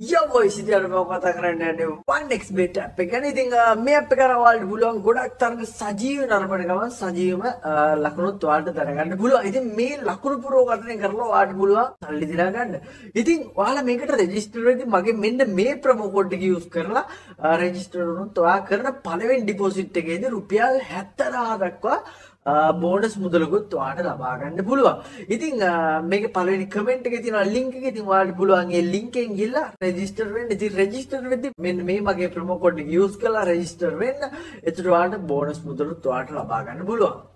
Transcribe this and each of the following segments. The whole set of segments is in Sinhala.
යවයි සිටියට මම කතා කරන්න යන්නේ 1xbet app එක ගැන. ඉතින් අ, මේ app එක ඔයාලට පුළුවන් ගොඩක් තරම් සජීව නරඹන ගමන් සජීවම අ, ලකුණුත් ඔයාලට දැනගන්න පුළුවන්. ඉතින් මේ ලකුණු පුරෝකරණය කරලා ඔයාලට පුළුවන් සල්ලි දිනා ගන්න. ඉතින් ඔයාලා මේකට රෙජිස්ටර් වෙද්දී මගේ මෙන්න මේ ප්‍රොමෝ කෝඩ් එක යූස් කරලා රෙජිස්ටර් වුණොත් ඔයා කරන පළවෙනි ඩිපොසිට් එකේදී රුපියල් 70000 දක්වා බෝනස් මුදලකුත් ඔයාලට ලබා ගන්න පුළුවන්. ඉතින් අ, මේකේ පළවෙනි කමෙන්ට් එකේ තියෙන ලින්ක් එක ඉතින් ඔයාලට පුළුවන් ඒ ලින්ක් එකෙන් ගිහලා රෙජිස්ටර් වෙන්න. ඉතින් රෙජිස්ටර් වෙද්දී මෙන්න මේ මගේ ප්‍රොමෝ කෝඩ් එක යූස් කරලා රෙජිස්ටර් වෙන්න. එතකොට ඔයාලට බෝනස් මුදලුත් ඔයාලට ලබා ගන්න පුළුවන්.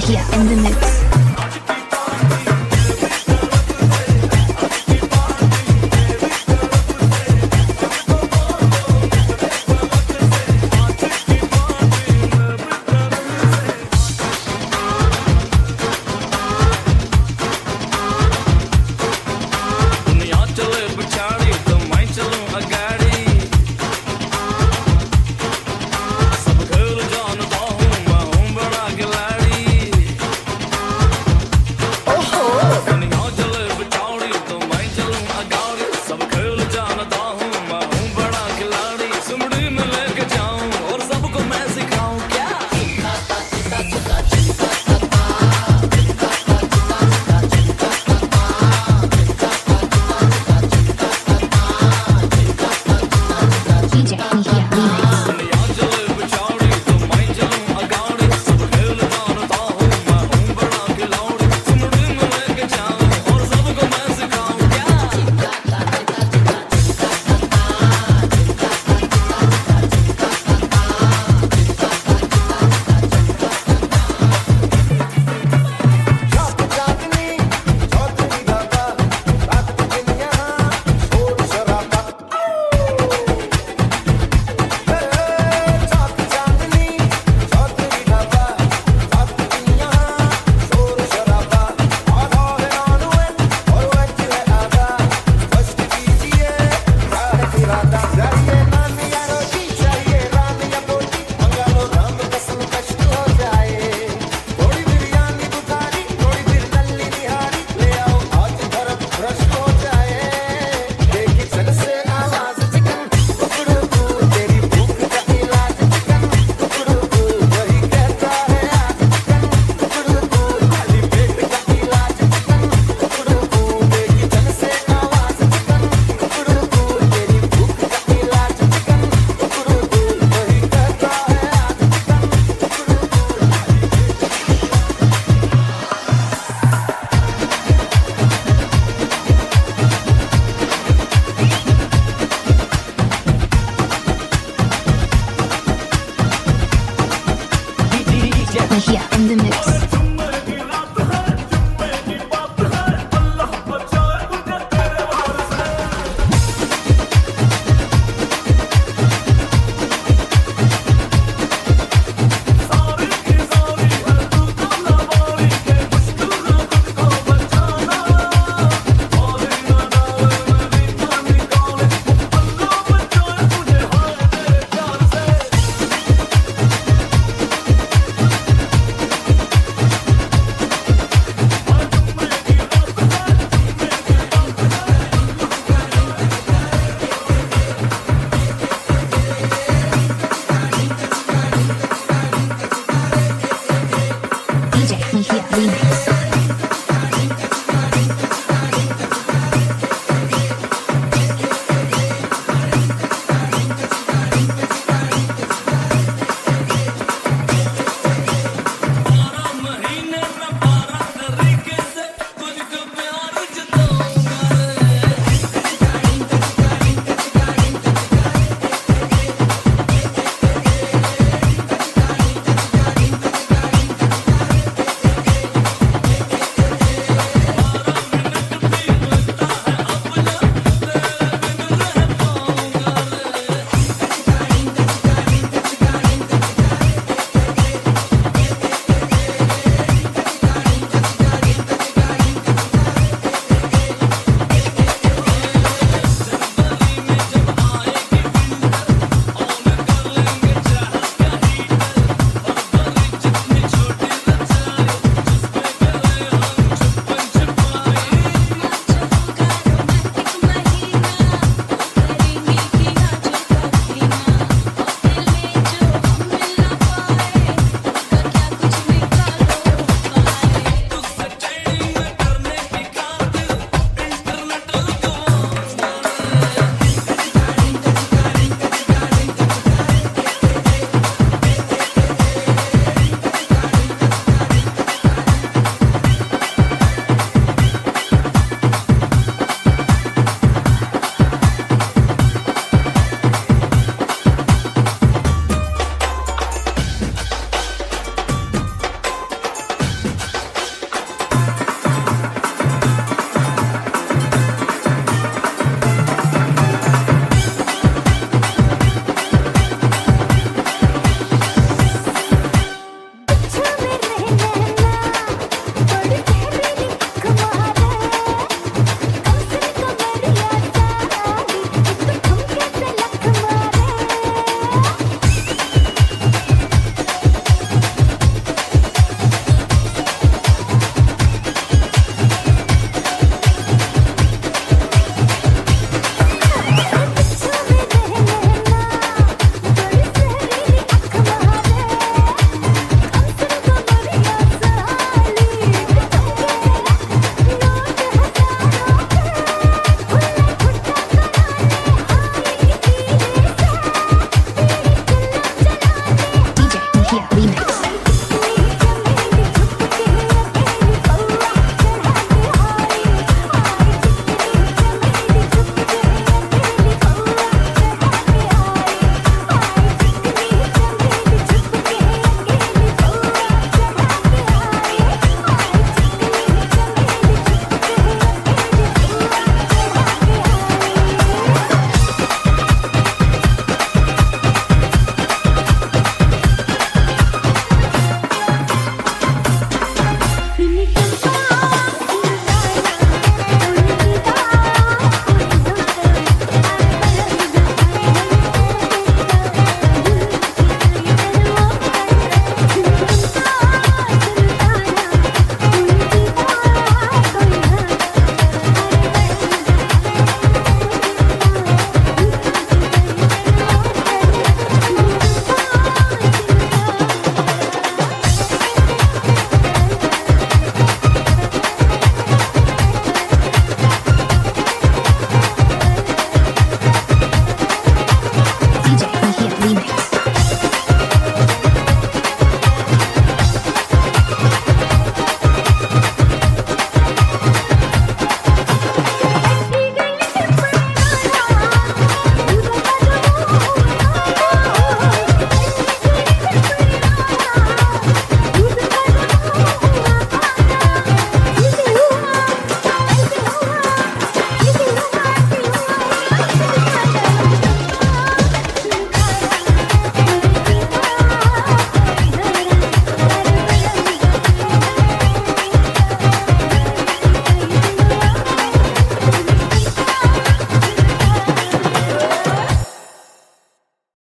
से Here in the mix. right here in the mix.